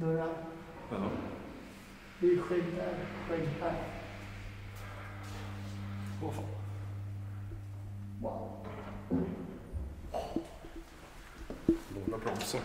Dörrar. Ja. Det är skägg där, skägg här. Fan. Wow. Låna bromsar.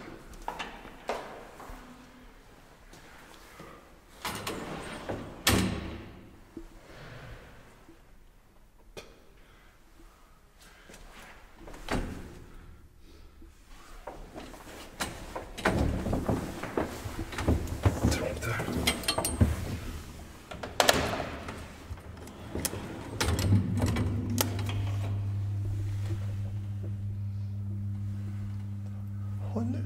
婚的。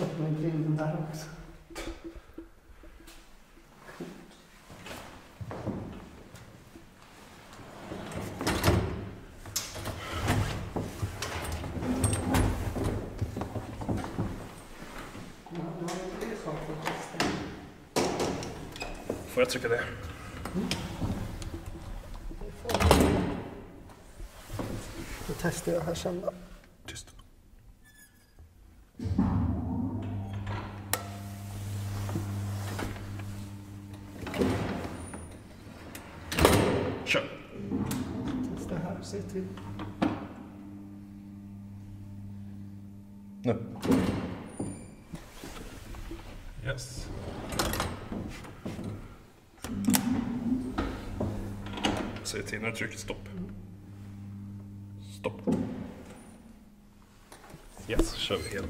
Öppna grinden där också. Får jag trycka det? Då testar jag här sen då. Kör. Testa här, se till. Nu. Yes. Säg till när du trycker stopp. Stopp. Yes, kör vi hela.